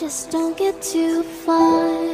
Just don't get too far,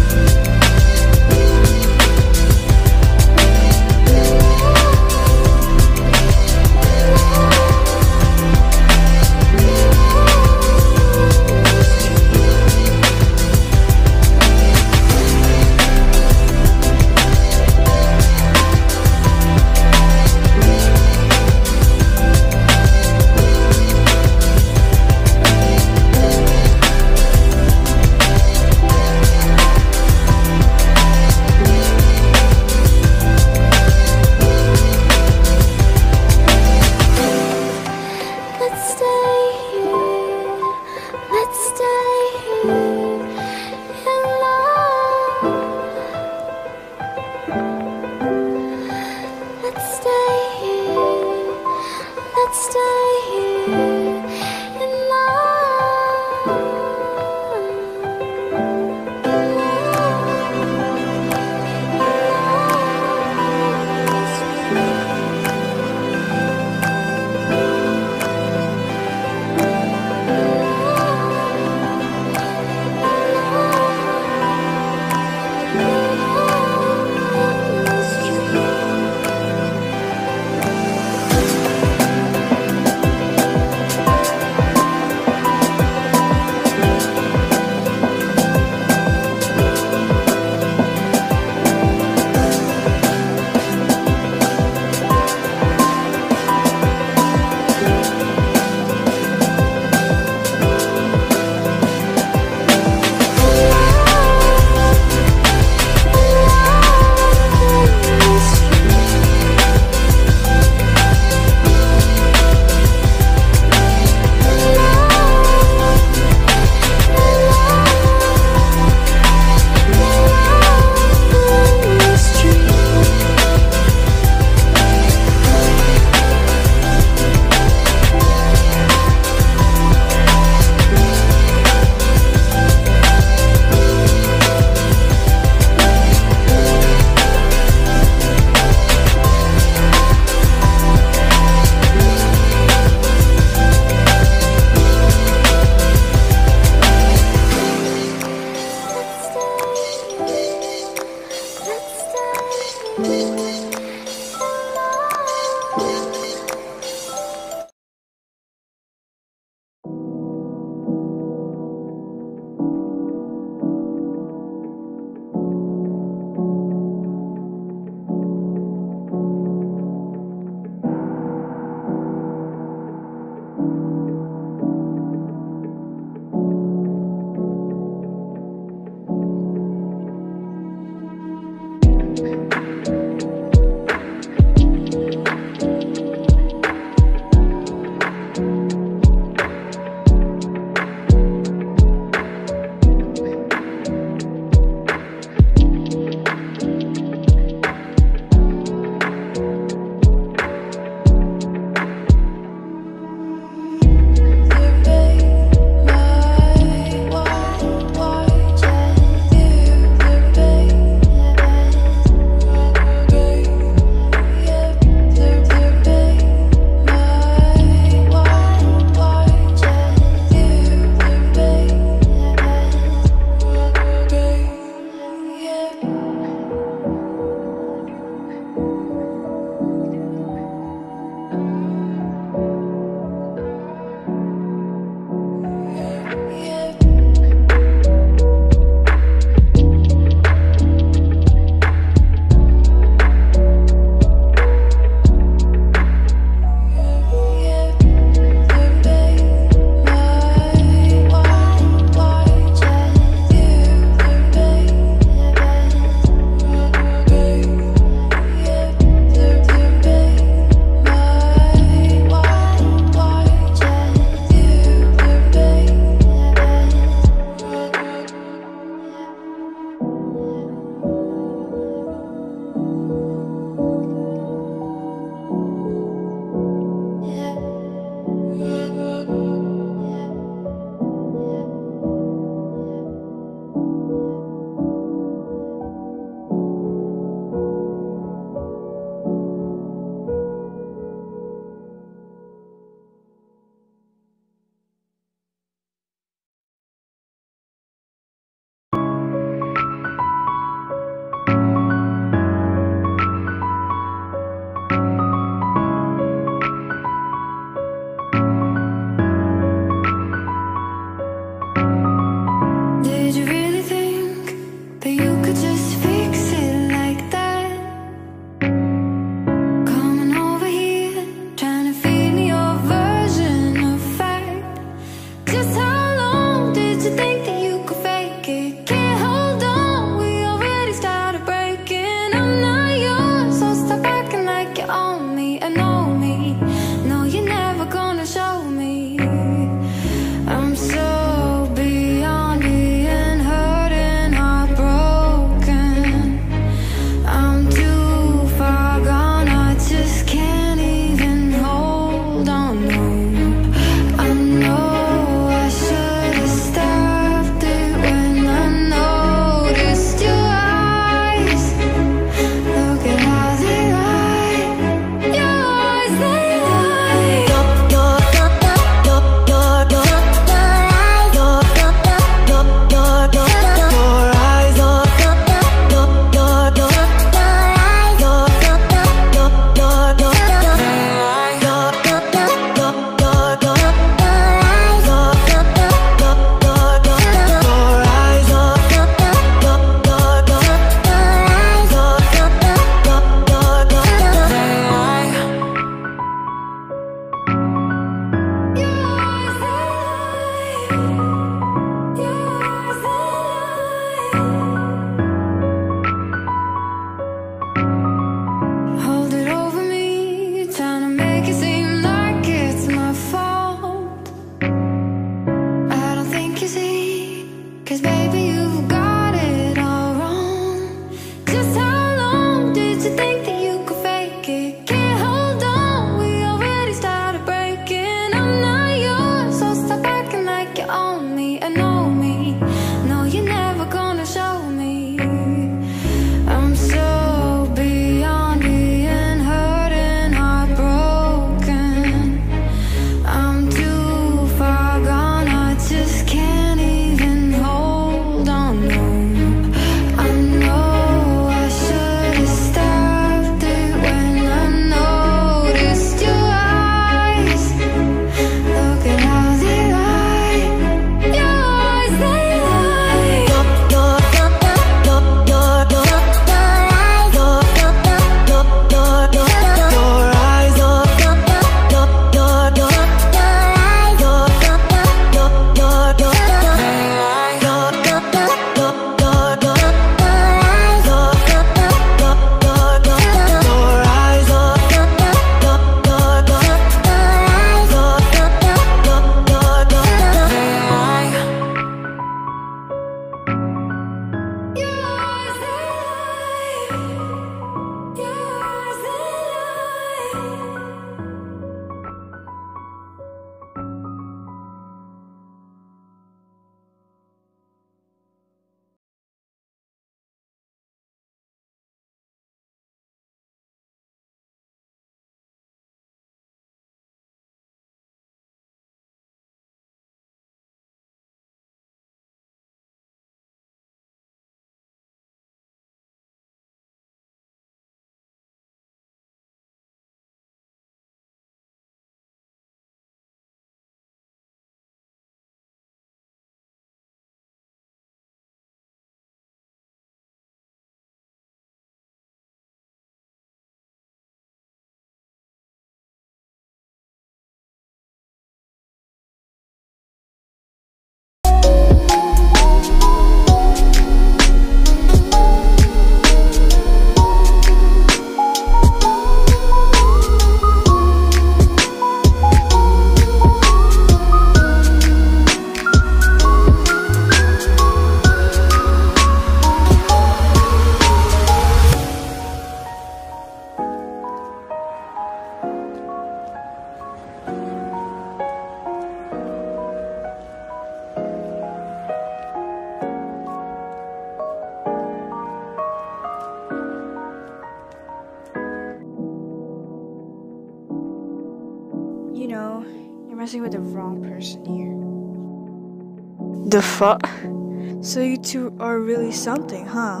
So you two are really something, huh?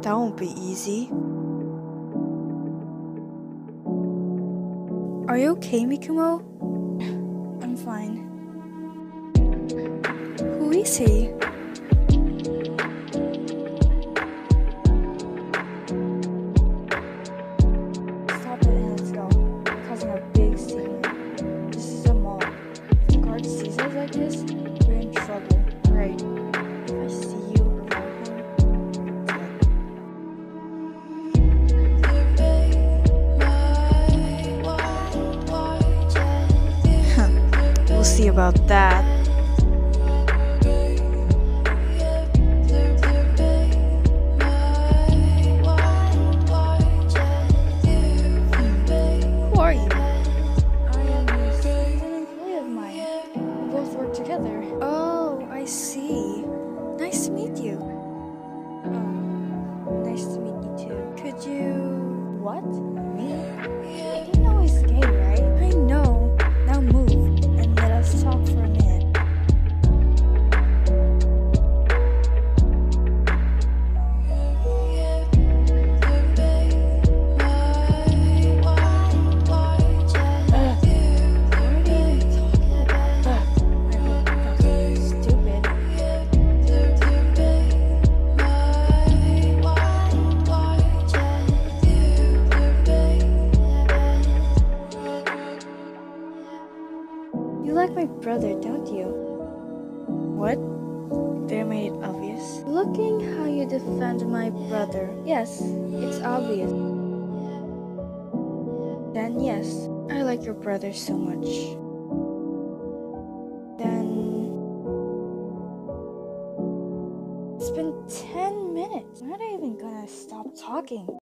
That won't be easy. Are you okay, Mikumo? I'm fine. Who is he? see about that. 10 minutes. When are they even gonna stop talking?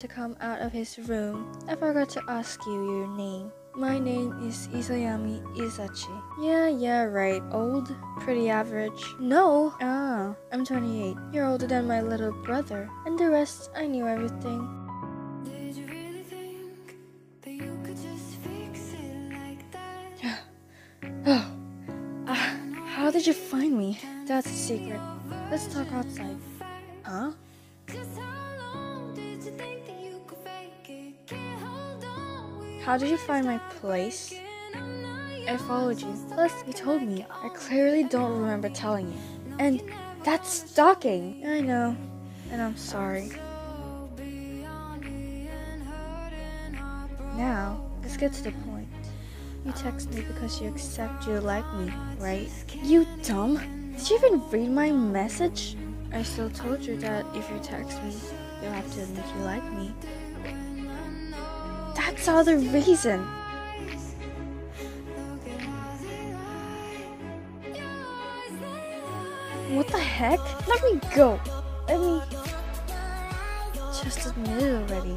to come out of his room. I forgot to ask you your name. My name is Isayami Izachi. Yeah, yeah, right. Old? Pretty average. No! Ah, I'm 28. You're older than my little brother. And the rest, I knew everything. Really like oh. Uh, how did you find me? That's a secret. Let's talk outside. Huh? How did you find my place? I followed you. Plus, you told me. I clearly don't remember telling you. And that's stalking. I know. And I'm sorry. Now, let's get to the point. You text me because you accept you like me, right? You dumb. Did you even read my message? I still told you that if you text me, you'll have to admit you like me. The reason. What the heck? Let me go. Let me just admit it already.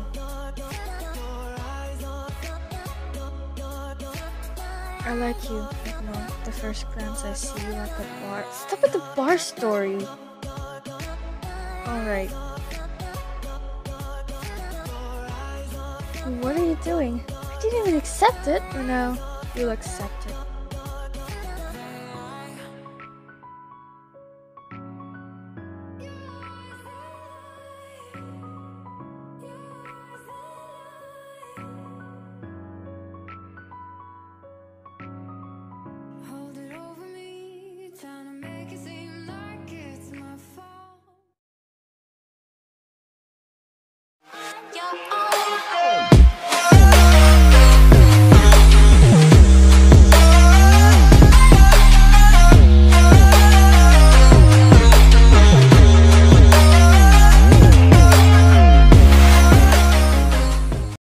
I like you, no, the first glance I see you at the bar. Stop with the bar story. Alright. What are you doing? I didn't even accept it. For now, you'll accept it.